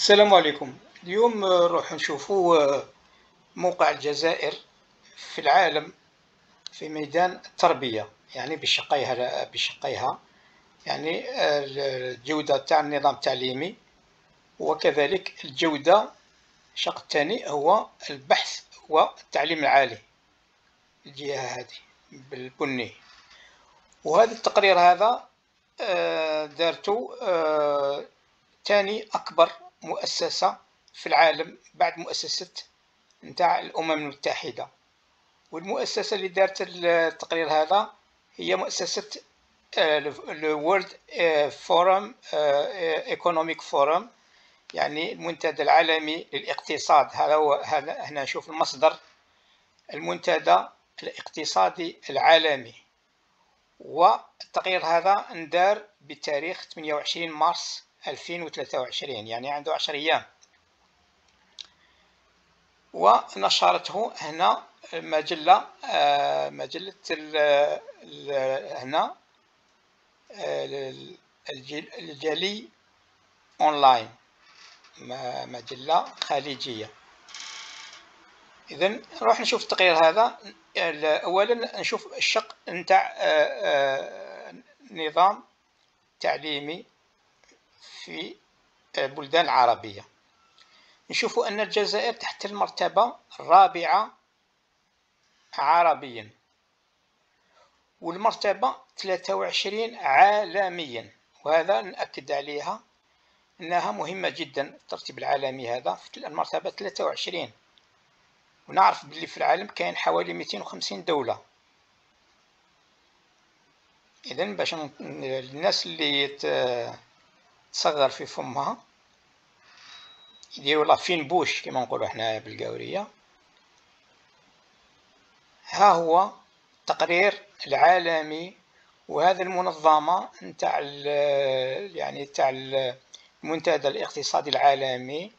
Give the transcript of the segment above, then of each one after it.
السلام عليكم. اليوم آه، نروح نشوفوا آه، موقع الجزائر في العالم في ميدان التربية يعني بشقيها بشقيها يعني آه، الجودة تاع النظام التعليمي وكذلك الجودة الشق الثاني هو البحث والتعليم العالي الجهة هذه بالبني. وهذا التقرير هذا دارته ثاني أكبر مؤسسة في العالم بعد مؤسسة نتاع الأمم المتحدة. والمؤسسة اللي دارت التقرير هذا هي مؤسسة ال World Forum Economic Forum يعني المنتدى العالمي للاقتصاد. هذا هو هذا هنا نشوف المصدر. المنتدى الاقتصادي العالمي. والتقرير هذا اندار بتاريخ 28 مارس 2023 يعني عنده عشر أيام. ونشرته هنا مجلة آه، مجلة هنا آه، الجلي أونلاين مجلة خليجية. إذا نروح نشوف التقرير هذا. أولا نشوف الشق نتاع آه، نظام تعليمي في البلدان العربية نشوف أن الجزائر تحت المرتبة الرابعة عربيا والمرتبة 23 عالميا. وهذا نأكد عليها أنها مهمة جدا الترتيب العالمي هذا في المرتبة 23 ونعرف باللي في العالم كاين حوالي 250 دولة. إذا باش الناس اللي تصغر في فمها. يديروا لافين بوش كما نقولوا حنايا بالقاورية. ها هو التقرير العالمي وهذه المنظمة نتاع يعني تاع المنتدى الاقتصادي العالمي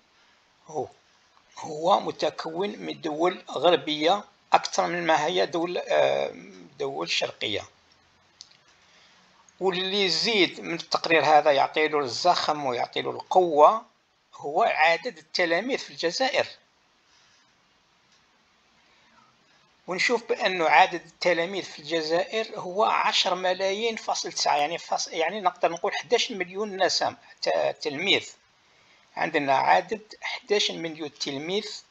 هو هو متكون من دول غربية أكثر من ما هي دول آه، دول شرقية. واللي يزيد من التقرير هذا يعطي له الزخم ويعطي له القوة هو عدد التلاميذ في الجزائر. ونشوف بأنه عدد التلاميذ في الجزائر هو عشر ملايين فاصل تسعة يعني يعني نقدر نقول 11 مليون نسم تلميذ. عندنا عدد 11 مليون تلميذ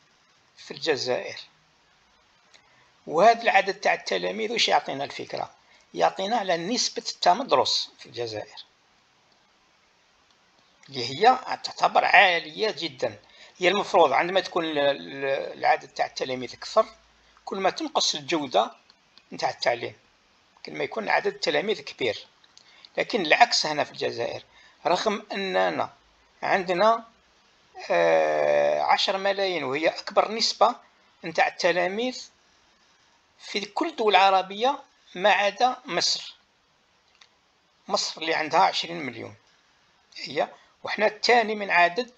في الجزائر. وهذا العدد تاع التلاميذ وش يعطينا الفكرة؟ يعطينا على نسبة التمدرس في الجزائر اللي هي تعتبر عالية جدا. هي المفروض عندما تكون العدد تاع التلاميذ أكثر كل ما تنقص الجودة نتاع التعليم كل ما يكون عدد التلاميذ كبير. لكن العكس هنا في الجزائر رغم أننا عندنا آه، عشر ملايين وهي أكبر نسبة نتاع التلاميذ في كل الدول العربية ما عدا مصر. مصر اللي عندها عشرين مليون. هي وحنا الثاني من عدد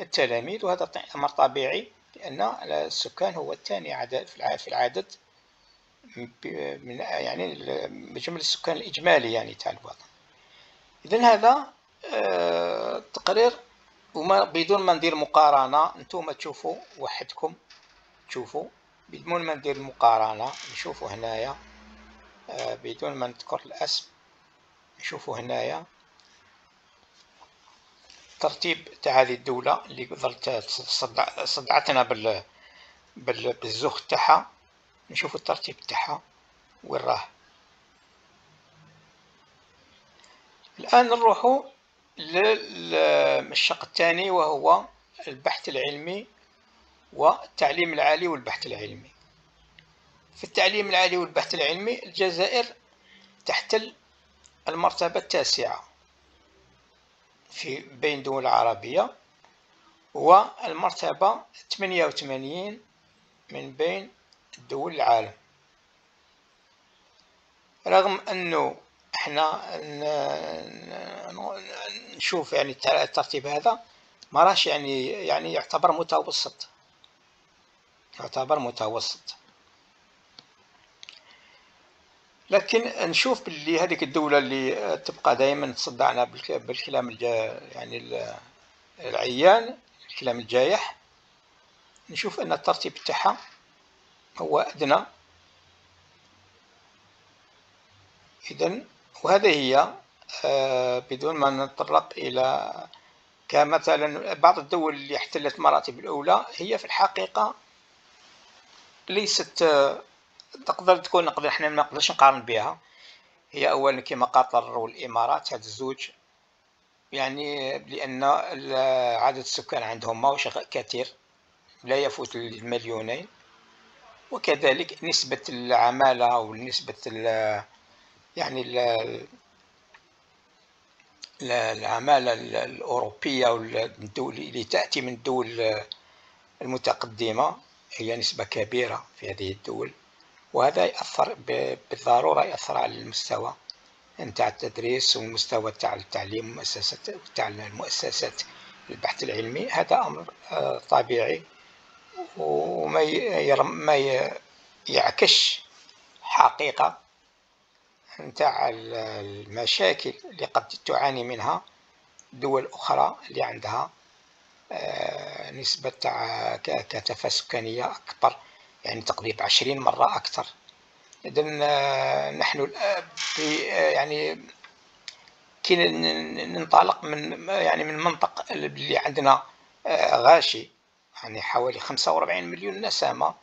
التلاميذ وهذا أمر طبيعي لأن السكان هو الثاني عدد في العدد من يعني بجمل السكان الإجمالي يعني تاع الوطن. إذا هذا آه، تقرير وما بدون ما ندير مقارنة نتوما تشوفوا وحدكم تشوفوا بدون ما ندير مقارنة نشوفوا هنايا بدون ما نذكر الأسم نشوفوا هنايا. ترتيب تاع هذه الدولة اللي ظلت صدعتنا بال بالزخ تاعها. نشوفوا الترتيب تاعها. وين راه؟ الآن نروحوا للشق الثاني وهو البحث العلمي والتعليم العالي والبحث العلمي. في التعليم العالي والبحث العلمي الجزائر تحتل المرتبة التاسعة في بين الدول العربية والمرتبة 88 من بين دول العالم. رغم أنه إحنا نشوف يعني الترتيب هذا ما راش يعني يعني يعتبر متوسط. يعتبر متوسط. لكن نشوف باللي هذيك الدولة اللي تبقى دائما تصدعنا بالكلام يعني العيان الكلام الجايح نشوف أن الترتيب تاعها هو أدنى. إذا وهذه هي آه، بدون ما نتطرق إلى كمثلا بعض الدول اللي احتلت المراتب الأولى هي في الحقيقة ليست آه، تقدر تكون نقدر إحنا ما نقدرش نقارن بها. هي أولا كما قطر والإمارات هذا الزوج يعني لأن عدد السكان عندهم ماهوش كثير لا يفوت المليونين. وكذلك نسبة العمالة ونسبة يعني العمالة الأوروبية والدول اللي تأتي من الدول المتقدمة هي نسبة كبيرة في هذه الدول. وهذا يأثر بالضرورة يأثر على المستوى نتاع التدريس والمستوى تاع التعليم مؤسسات تاع المؤسسات البحث العلمي. هذا أمر آه، طبيعي وما ما يعكش حقيقة نتاع المشاكل اللي قد تعاني منها دول أخرى اللي عندها آه، نسبة كثافة سكانية أكبر. يعني تقريبا عشرين مرة أكثر. إذا آه، نحن يعني كي ننطلق من يعني من منطق اللي عندنا آه، غاشي يعني حوالي خمسة وربعين مليون نسمة.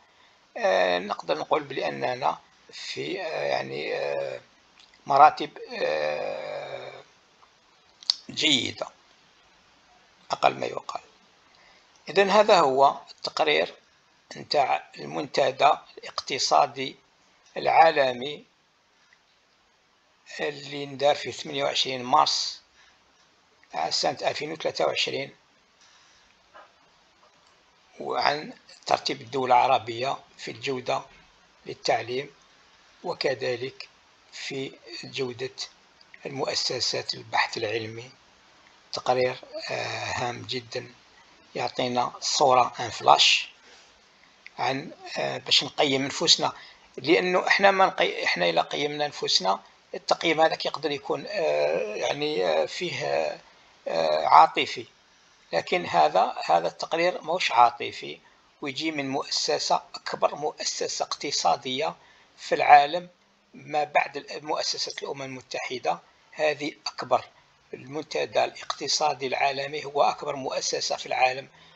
نقدر نقول بأننا في يعني مراتب آه، جيدة أقل ما يقال. إذا هذا هو التقرير. نتاع المنتدى الاقتصادي العالمي اللي ندار في 28 مارس سنة 2023 وعن ترتيب الدول العربية في الجودة للتعليم وكذلك في جودة المؤسسات البحث العلمي. تقرير آه، هام جدا. يعطينا صورة ان فلاش عن آه، باش نقيم نفوسنا. لأنه إحنا ما نقي... إحنا إلا قيمنا نفوسنا التقييم هذاك يقدر يكون آه، يعني فيه عاطفي. لكن هذا هذا التقرير ماهوش عاطفي ويجي من مؤسسة أكبر مؤسسة اقتصادية في العالم ما بعد مؤسسة الأمم المتحدة. هذه أكبر المنتدى الاقتصادي العالمي هو أكبر مؤسسة في العالم. آه،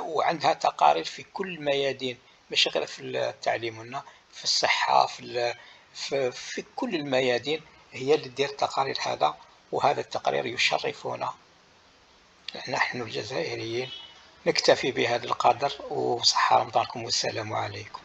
وعندها تقارير في كل الميادين مش غير في التعليم هنا في الصحة في, في, في كل الميادين هي اللي تدير التقارير هذا وهذا التقرير يشرفنا نحن الجزائريين نكتفي بهذا القدر وصحة رمضانكم والسلام عليكم.